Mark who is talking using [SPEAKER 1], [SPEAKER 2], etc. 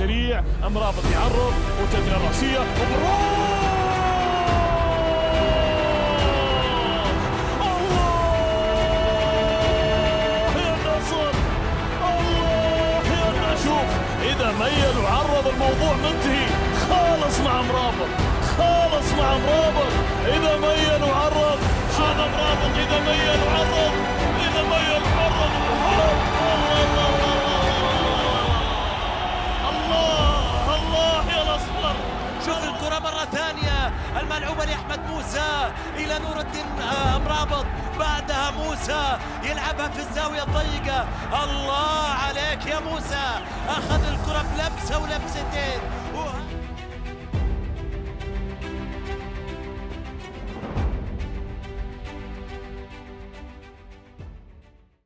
[SPEAKER 1] امرابط يعرض وتدري الراسيه اذا ميل وعرض الموضوع منتهي خالص مع مرابط خالص مع مرابط اذا ميل وعرض هذا مرابط اذا ميل
[SPEAKER 2] الملعوبة لأحمد موسى إلى نور الدين آه، مرابط بعدها موسى يلعبها في الزاوية الضيقة. الله عليك يا موسى. أخذ الكرة بلمسة ولمستين.